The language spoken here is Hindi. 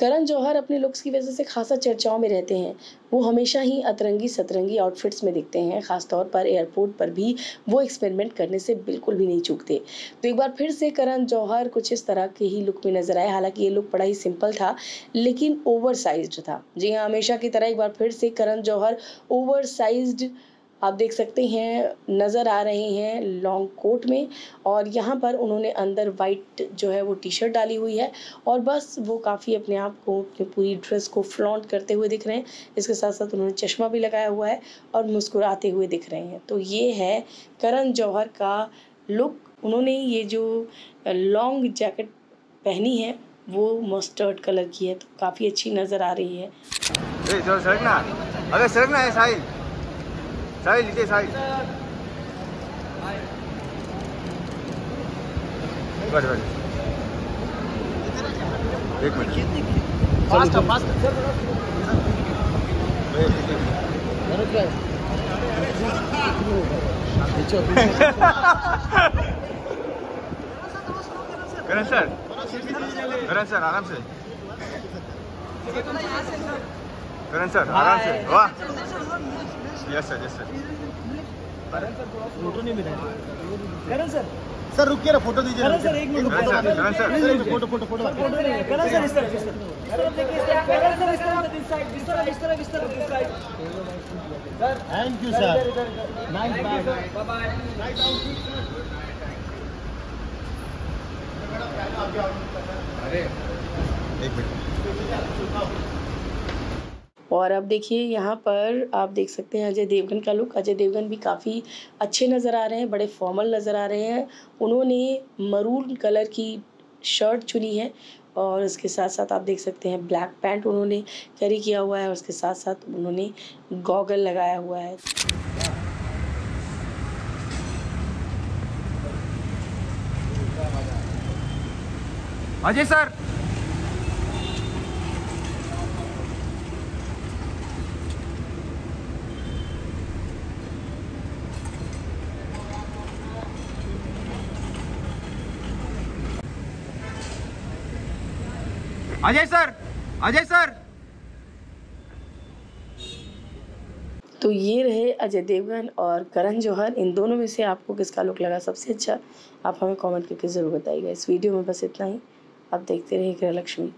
करण जौहर अपने लुक्स की वजह से खासा चर्चाओं में रहते हैं। वो हमेशा ही अतरंगी, सतरंगी आउटफिट्स में दिखते हैं, खासतौर पर एयरपोर्ट पर भी वो एक्सपेरिमेंट करने से बिल्कुल भी नहीं चूकते। तो एक बार फिर से करण जौहर कुछ इस तरह के ही लुक में नज़र आए। हालाँकि ये लुक बड़ा ही सिंपल था, लेकिन ओवर था। जी हाँ हमेशा की तरह एक बार फिर से करण जौहर ओवर आप देख सकते हैं, नज़र आ रहे हैं लॉन्ग कोट में और यहाँ पर उन्होंने अंदर वाइट जो है वो टी शर्ट डाली हुई है और बस वो काफ़ी अपने आप को, अपनी पूरी ड्रेस को फ्लॉन्ट करते हुए दिख रहे हैं। इसके साथ साथ उन्होंने चश्मा भी लगाया हुआ है और मुस्कुराते हुए दिख रहे हैं। तो ये है करण जौहर का लुक उन्होंने ये जो लॉन्ग जैकेट पहनी है, वो मस्टर्ड कलर की है तो काफ़ी अच्छी नज़र आ रही है। अरे सड़क ना है साहिल। साहिल लीजिए साहिल एक minute. Fast fast Karan sir. Karan sir आराम से। करण सर आराम से। वाह। Yes sir yes sir photo नहीं मिला करण सर। सर रुकिए ना फ़ोटो दीजिए करण सर एक minute photo photo photo Karan sir इस तरफ़ इस तरफ़। देखिए करण सर इस तरफ़ इस साइड इस तरफ़ इस तरफ़ इस तरफ़ इस side sir thank you sir nice bye bye एक मिनट और अब देखिए, यहाँ पर आप देख सकते हैं अजय देवगन का लुक। अजय देवगन भी काफ़ी अच्छे नज़र आ रहे हैं, बड़े फॉर्मल नज़र आ रहे हैं। उन्होंने मरून कलर की शर्ट चुनी है और उसके साथ साथ आप देख सकते हैं ब्लैक पैंट उन्होंने कैरी किया हुआ है और उसके साथ साथ उन्होंने गॉगल लगाया हुआ है। Ajay sir! Ajay sir Ajay sir. तो ये रहे अजय देवगन और करण जौहर। इन दोनों में से आपको किसका लुक लगा सबसे अच्छा आप हमें कमेंट करके ज़रूर बताइएगा। इस वीडियो में बस इतना ही। आप देखते रहिए गृह लक्ष्मी